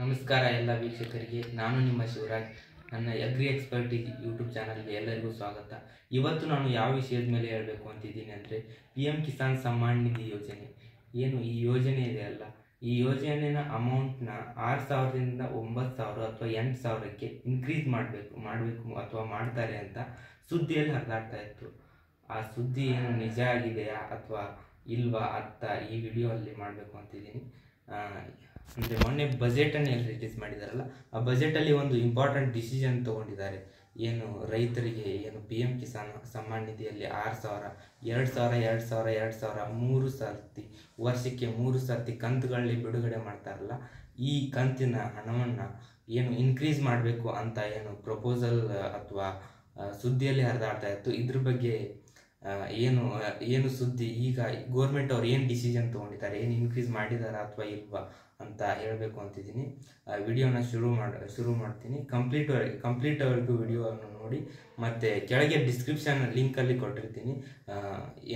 ನಮಸ್ಕಾರ ಎಲ್ಲ ವೀಕ್ಷಕರಿಗೆ, ನಾನು ನಿಮ್ಮ ಶಿವರಾಜ್, ನನ್ನ ಅಗ್ರಿ ಎಕ್ಸ್ಪರ್ಟ್ ಯೂಟ್ಯೂಬ್ ಚಾನಲ್ಗೆ ಎಲ್ಲರಿಗೂ ಸ್ವಾಗತ. ಇವತ್ತು ನಾನು ಯಾವ ವಿಷಯದ ಮೇಲೆ ಹೇಳಬೇಕು ಅಂತಿದ್ದೀನಿ ಅಂದರೆ ಪಿ ಎಂ ಕಿಸಾನ್ ಸಮ್ಮಾನ್ ನಿಧಿ ಯೋಜನೆ. ಏನು, ಈ ಯೋಜನೆ ಇದೆ ಅಲ್ಲ? ಈ ಯೋಜನೆಯ ಅಮೌಂಟ್ನ ಆರು ಸಾವಿರದಿಂದ ಒಂಬತ್ತು ಸಾವಿರ ಅಥವಾ ಎಂಟು ಸಾವಿರಕ್ಕೆ ಇನ್ಕ್ರೀಸ್ ಮಾಡಬೇಕು ಮಾಡಬೇಕು ಅಥವಾ ಮಾಡ್ತಾರೆ ಅಂತ ಸುದ್ದಿಯಲ್ಲಿ ಹರಿದಾಡ್ತಾ ಇತ್ತು. ಆ ಸುದ್ದಿ ಏನು ನಿಜ ಆಗಿದೆಯಾ ಅಥವಾ ಇಲ್ವಾ ಅಂತ ಈ ವಿಡಿಯೋ ಅಲ್ಲಿ ಮಾಡಬೇಕು ಅಂತಿದ್ದೀನಿ. ಅಂದರೆ ಮೊನ್ನೆ ಬಜೆಟನ್ನು ಎಲ್ಲಿ ರಿಲೀಸ್ ಮಾಡಿದಾರಲ್ಲ, ಆ ಬಜೆಟಲ್ಲಿ ಒಂದು ಇಂಪಾರ್ಟೆಂಟ್ ಡಿಸಿಷನ್ ತೊಗೊಂಡಿದ್ದಾರೆ. ಏನು ರೈತರಿಗೆ ಏನು ಪಿ ಎಂ ಕಿಸಾನ್ ಸಮ್ಮಾನ್ ನಿಧಿಯಲ್ಲಿ ಆರು ಸಾವಿರ, ಎರಡು ಸಾವಿರ ಎರಡು ಸಾವಿರ ಎರಡು ಸಾವಿರ, ಮೂರು ಸರ್ತಿ, ವರ್ಷಕ್ಕೆ ಮೂರು ಸರ್ತಿ ಕಂತುಗಳಲ್ಲಿ ಬಿಡುಗಡೆ ಮಾಡ್ತಾರಲ್ಲ, ಈ ಕಂತಿನ ಹಣವನ್ನು ಏನು ಇನ್ಕ್ರೀಸ್ ಮಾಡಬೇಕು ಅಂತ ಏನು ಪ್ರಪೋಸಲ್ ಅಥವಾ ಸುದ್ದಿಯಲ್ಲಿ ಹರಿದಾಡ್ತಾ ಇತ್ತು. ಇದ್ರ ಬಗ್ಗೆ ಏನು ಏನು ಸುದ್ದಿ? ಈಗ ಗೋರ್ಮೆಂಟ್ ಅವ್ರು ಏನು ಡಿಸಿಷನ್ ತೊಗೊಂಡಿದ್ದಾರೆ? ಏನು ಇನ್ಕ್ರೀಸ್ ಮಾಡಿದ್ದಾರೆ ಅಥವಾ ಇಲ್ವಾ ಅಂತ ಹೇಳಬೇಕು ಅಂತಿದ್ದೀನಿ. ವಿಡಿಯೋನ ಶುರು ಮಾಡಿ, ಶುರು ಮಾಡ್ತೀನಿ. ಕಂಪ್ಲೀಟ್ ಕಂಪ್ಲೀಟ್ವರೆಗೂ ವಿಡಿಯೋವನ್ನು ನೋಡಿ, ಮತ್ತು ಕೆಳಗೆ ಡಿಸ್ಕ್ರಿಪ್ಷನ್ ಲಿಂಕಲ್ಲಿ ಕೊಟ್ಟಿರ್ತೀನಿ.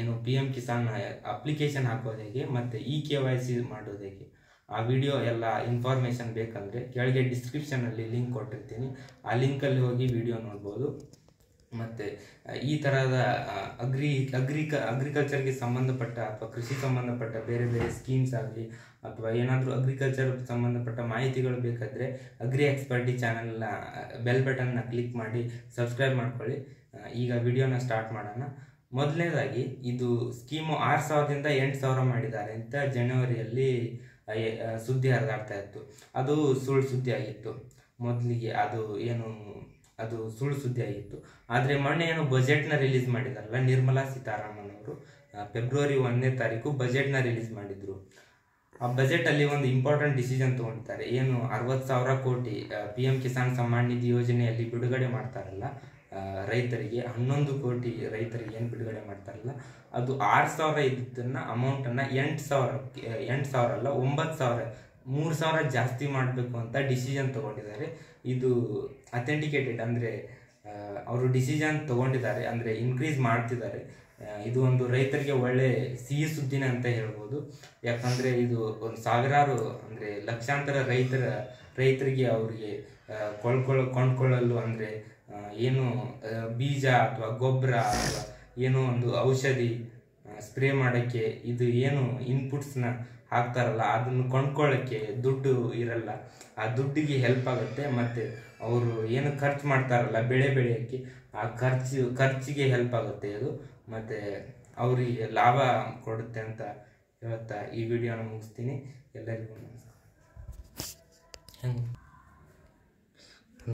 ಏನು ಪಿ ಎಂ ಕಿಸಾನ್ ಅಪ್ಲಿಕೇಶನ್ ಹಾಕೋದು ಹೇಗೆ, ಮತ್ತು ಇ ಕೆ ವೈ ಸಿ ಮಾಡೋದು ಹೇಗೆ. ಆ ವಿಡಿಯೋ ಎಲ್ಲ ಇನ್ಫಾರ್ಮೇಷನ್ ಬೇಕಂದರೆ ಕೆಳಗೆ ಡಿಸ್ಕ್ರಿಪ್ಷನಲ್ಲಿ ಲಿಂಕ್ ಕೊಟ್ಟಿರ್ತೀನಿ. ಆ ಲಿಂಕಲ್ಲಿ ಹೋಗಿ ವಿಡಿಯೋ ನೋಡ್ಬೋದು. ಮತ್ತು ಈ ಥರದ ಅಗ್ರಿ, ಅಗ್ರಿಕ, ಅಗ್ರಿಕಲ್ಚರ್ಗೆ ಸಂಬಂಧಪಟ್ಟ ಅಥವಾ ಕೃಷಿ ಸಂಬಂಧಪಟ್ಟ ಬೇರೆ ಬೇರೆ ಸ್ಕೀಮ್ಸ್ ಆಗಲಿ ಅಥವಾ ಏನಾದರೂ ಅಗ್ರಿಕಲ್ಚರ್ ಸಂಬಂಧಪಟ್ಟ ಮಾಹಿತಿಗಳು ಬೇಕಾದರೆ ಅಗ್ರಿ ಎಕ್ಸ್ಪರ್ಟಿ ಚಾನಲ್ನ ಬೆಲ್ ಬಟನ್ನ ಕ್ಲಿಕ್ ಮಾಡಿ ಸಬ್ಸ್ಕ್ರೈಬ್ ಮಾಡ್ಕೊಳ್ಳಿ. ಈಗ ವಿಡಿಯೋನ ಸ್ಟಾರ್ಟ್ ಮಾಡೋಣ. ಮೊದಲನೇದಾಗಿ, ಇದು ಸ್ಕೀಮು ಆರು ಸಾವಿರದಿಂದ ಎಂಟು ಸಾವಿರ ಮಾಡಿದ್ದಾರೆ ಅಂತ ಜನವರಿಯಲ್ಲಿ ಸುದ್ದಿ ಹರಿದಾಡ್ತಾ ಇತ್ತು. ಅದು ಸುಳ್ಳು ಸುದ್ದಿ ಆಗಿತ್ತು. ಮೊದಲಿಗೆ ಅದು ಏನು ಅದು ಸುಳ್ಳು ಸುದ್ದಿ ಆಗಿತ್ತು. ಆದರೆ ಮೊನ್ನೆ ಏನು ಬಜೆಟ್ನ ರಿಲೀಸ್ ಮಾಡಿದಾರಲ್ಲ ನಿರ್ಮಲಾ ಸೀತಾರಾಮನ್ ಅವರು. ಫೆಬ್ರವರಿ ಒಂದನೇ ತಾರೀಕು ಬಜೆಟ್ನ ರಿಲೀಸ್ ಮಾಡಿದರು. ಆ ಬಜೆಟಲ್ಲಿ ಒಂದು ಇಂಪಾರ್ಟೆಂಟ್ ಡಿಸಿಷನ್ ತೊಗೊಂಡಿದ್ದಾರೆ. ಏನು ಅರವತ್ತು ಸಾವಿರ ಕೋಟಿ ಪಿ ಎಂ ಕಿಸಾನ್ ಸಮ್ಮಾನ್ ನಿಧಿ ಯೋಜನೆಯಲ್ಲಿ ಬಿಡುಗಡೆ ಮಾಡ್ತಾರಲ್ಲ ರೈತರಿಗೆ, ಹನ್ನೊಂದು ಕೋಟಿ ರೈತರಿಗೆ ಏನು ಬಿಡುಗಡೆ ಮಾಡ್ತಾರಲ್ಲ, ಅದು ಆರು ಸಾವಿರ ಇದ್ದಿದ್ದನ್ನು ಅಮೌಂಟನ್ನು ಎಂಟು ಸಾವಿರ ಎಂಟು ಸಾವಿರ ಅಲ್ಲ, ಒಂಬತ್ತು ಸಾವಿರ ಮೂರು ಸಾವಿರ ಜಾಸ್ತಿ ಮಾಡಬೇಕು ಅಂತ ಡಿಸಿಷನ್ ತೊಗೊಂಡಿದ್ದಾರೆ. ಇದು ಅಥೆಂಟಿಕೇಟೆಡ್ ಅಂದರೆ ಅವರು ಡಿಸಿಷನ್ ತೊಗೊಂಡಿದ್ದಾರೆ, ಅಂದರೆ ಇನ್ಕ್ರೀಸ್ ಮಾಡ್ತಿದ್ದಾರೆ. ಇದು ಒಂದು ರೈತರಿಗೆ ಒಳ್ಳೆ ಸಿಹಿ ಸುದ್ದಿನ ಅಂತ ಹೇಳ್ಬೋದು. ಯಾಕಂದರೆ ಇದು ಒಂದು ಸಾವಿರಾರು, ಅಂದರೆ ಲಕ್ಷಾಂತರ ರೈತರ, ರೈತರಿಗೆ ಅವರಿಗೆ ಕೊಳ್ಕೊಳ್ಳ ಕೊಂಡ್ಕೊಳ್ಳಲು ಅಂದರೆ ಏನು ಬೀಜ ಅಥವಾ ಗೊಬ್ಬರ ಅಥವಾ ಏನೋ ಒಂದು ಔಷಧಿ ಸ್ಪ್ರೇ ಮಾಡೋಕ್ಕೆ ಇದು ಏನು ಇನ್ಪುಟ್ಸ್ನ ಹಾಕ್ತಾರಲ್ಲ, ಅದನ್ನು ಕೊಂಡ್ಕೊಳ್ಳೋಕ್ಕೆ ದುಡ್ಡು ಇರಲ್ಲ. ಆ ದುಡ್ಡಿಗೆ ಹೆಲ್ಪ್ ಆಗುತ್ತೆ, ಮತ್ತು ಅವರು ಏನು ಖರ್ಚು ಮಾಡ್ತಾರಲ್ಲ, ಬೆಳೆ ಬೆಳೆಯೋಕ್ಕೆ, ಆ ಖರ್ಚು, ಖರ್ಚಿಗೆ ಹೆಲ್ಪ್ ಆಗುತ್ತೆ ಅದು. ಮತ್ತು ಅವರಿಗೆ ಲಾಭ ಕೊಡುತ್ತೆ ಅಂತ ಹೇಳ್ತಾ ಈ ವಿಡಿಯೋನ ಮುಗಿಸ್ತೀನಿ. ಎಲ್ಲರಿಗೂ ನಮಸ್ಕಾರ.